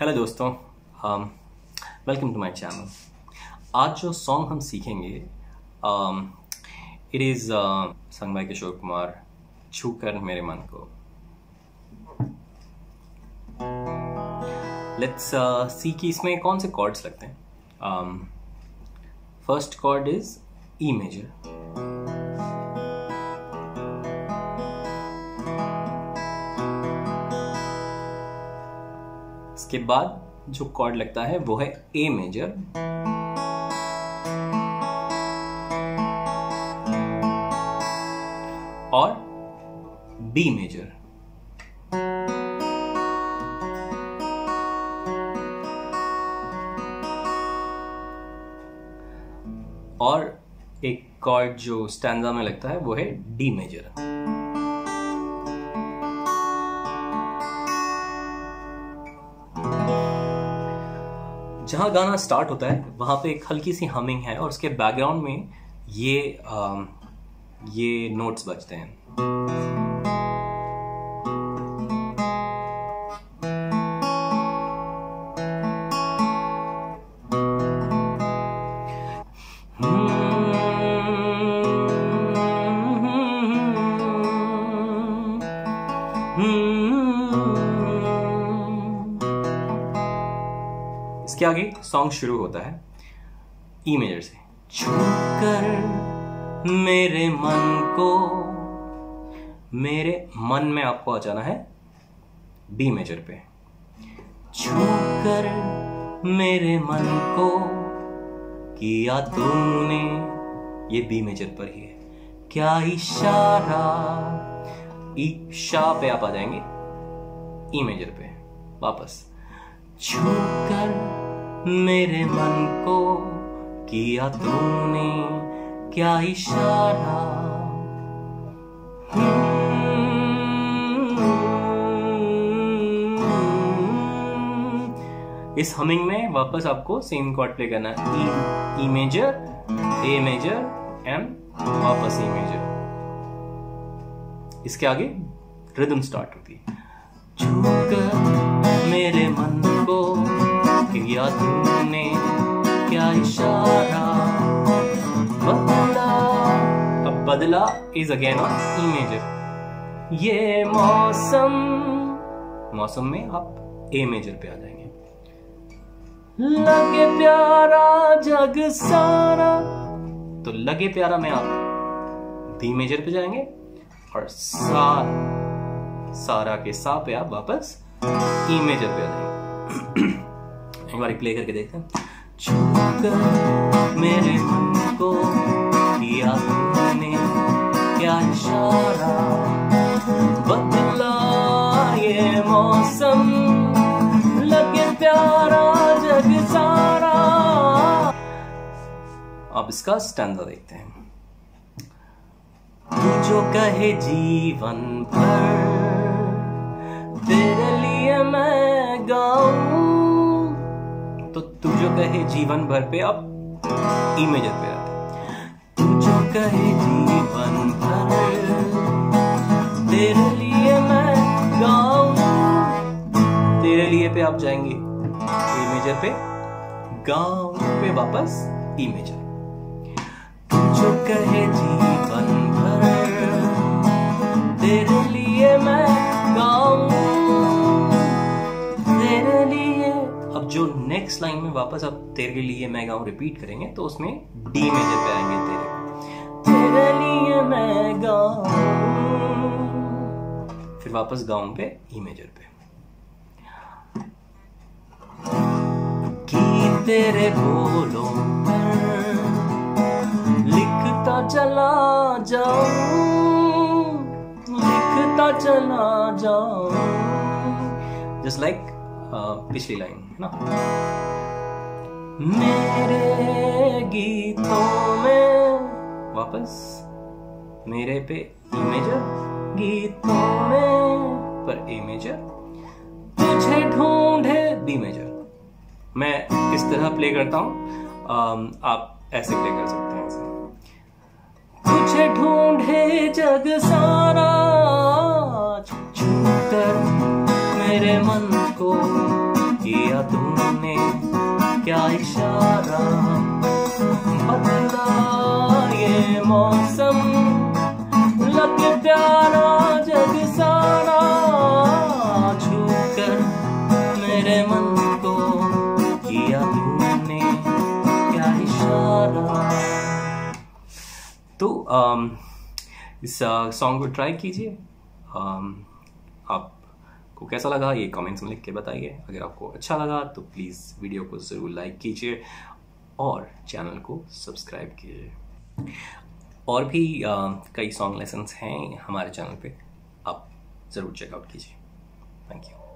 Hello दोस्तों welcome to my channel आज जो सॉन्ग हम सीखेंगे इट इज़ संग भाई किशोर कुमार, छू कर मेरे मन को। लेट्स सी कि इसमें कौन से कॉर्ड्स लगते हैं। First chord is E major इसके बाद जो कॉर्ड लगता है, वो है ए मेजर और बी मेजर और एक कॉर्ड जो स्टैंडा में लगता है, वो है डी मेजर जहाँ गाना स्टार्ट होता है वहाँ पे एक हल्की सी हमिंग है और उसके बैकग्राउंड में ये आ, ये नोट्स बजते हैं। इसके आगे सॉन्ग शुरू होता है। ई मेजर से। छूकर मेरे मन को, मेरे मन में आपको आ जाना है बी मेजर पे। छूकर मेरे मन को किया तूने, ये बी मेजर पर ही है। क्या इशारा, ईशा पे आप आ जाएँगे। ई मेजर पे। वापस। छूकर मेरे मन को किया तूने क्या इशारा? इस हमिंग में वापस आपको सेम कॉर्ड प्ले करना है। E E major A major M वापस ई मेजर इसके आगे रिदम स्टार्ट होती है। किया तूने क्या इशारा? बदला अब बदला is again on E major ये मौसम। मौसम में आप ए मेजर पे आ जाएँगे। लगे प्यारा जग सारा। तो लगे प्यारा में आप बी मेजर पे जाएँगे और सा, सारा के सा पे आप वापस ई मेजर पे आ जाएँगे। एक बार प्ले करके देखते हैं। मेरे मन को किया तूने, क्या इशारा? बदला ये मौसम, लगे प्यारा जग सारा। अब इसका स्टैंडा देखते हैं। तू जो कहे जीवन भर, तेरे लिए मैं गाऊं तो जो कहे जीवन भर पे, अब ई मेजर पे आते तू जो कहे जीवन भर, तेरे लिए मैं गाऊं। तेरे लिए पे आप जाएँगे ए मेजर पे, गाऊं पे वापस ई मेजर तू जो कहे जीवन जो नेक्स्ट लाइन में वापस आप तेरे लिए मैं गाऊं रिपीट करेंगे तो उसमें डी मेजर पे आएँगे तेरे। तेरे लिए मैं गाऊं। फिर वापस गाऊं पे ई मेजर पे। कि तेरे बोलों लिखता चला जाऊँ, लिखता चला जाऊँ। जस्ट लाइक पिछली लाइन, है ना? मेरे गीतों में वापस, मेरे पे ई मेजर गीतों में पर ए मेजर तुझे ढूंढे बी मेजर मैं इस तरह प्ले करता हूँ आप ऐसे प्ले कर सकते हैं इसे तुझे ढूंढे जग सारा, छू कर मेरे मन को किया तुमने क्या इशारा? बदला ये मौसम लगे प्यारा जग सारा छू कर मेरे मन को किया तुमने क्या इशारा? तो um, इस सॉन्ग को ट्राई कीजिए। Um, आपको कैसा लगा ये कमेंट्स में लिख के बताइए। अगर आपको अच्छा लगा तो प्लीज़ वीडियो को ज़रूर लाइक कीजिए और चैनल को सब्सक्राइब कीजिए। और भी आ, कई सॉन्ग लेसन्स हैं हमारे चैनल पे आप ज़रूर चेकआउट कीजिए। Thank you